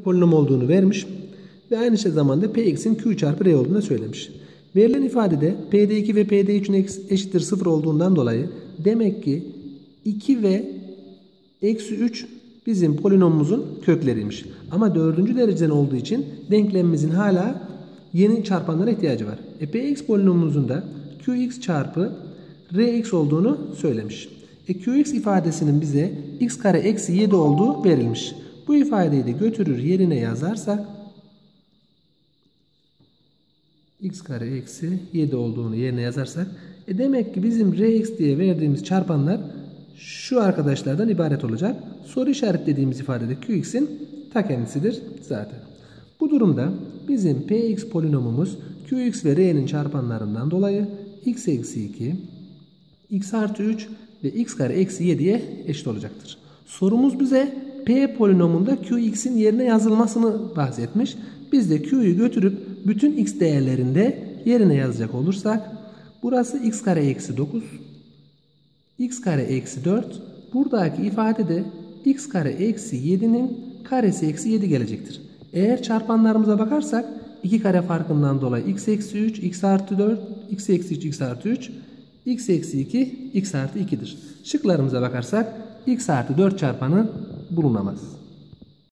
polinom olduğunu vermiş ve aynı şey zamanda px'in q çarpı r olduğunu da söylemiş. Verilen ifadede pd2 ve pd3'ün eşittir 0 olduğundan dolayı demek ki 2 ve eksi 3 bizim polinomumuzun kökleriymiş. Ama dördüncü dereceden olduğu için denklemimizin hala yeni çarpanlara ihtiyacı var. E, px polinomumuzun da qx çarpı rx olduğunu söylemiş. E, qx ifadesinin bize x kare eksi 7 olduğu verilmiş. Bu ifadeyi de götürür yerine yazarsak x kare eksi 7 olduğunu yerine yazarsak e demek ki bizim rx diye verdiğimiz çarpanlar şu arkadaşlardan ibaret olacak. Soru işaretlediğimiz ifadede qx'in ta kendisidir zaten. Bu durumda bizim px polinomumuz qx ve r'nin çarpanlarından dolayı x eksi 2, x artı 3 ve x kare eksi 7'ye eşit olacaktır. Sorumuz bize p polinomunda qx'in yerine yazılmasını bahsetmiş. Biz de q'yu götürüp bütün x değerlerinde yerine yazacak olursak burası x kare eksi 9 x kare eksi 4 buradaki ifadede x kare eksi 7'nin karesi eksi 7 gelecektir. Eğer çarpanlarımıza bakarsak 2 kare farkından dolayı x eksi 3, x artı 4, x eksi 3, x artı 3, x eksi 2, x artı 2'dir. Şıklarımıza bakarsak x artı 4 çarpanı bulunamaz.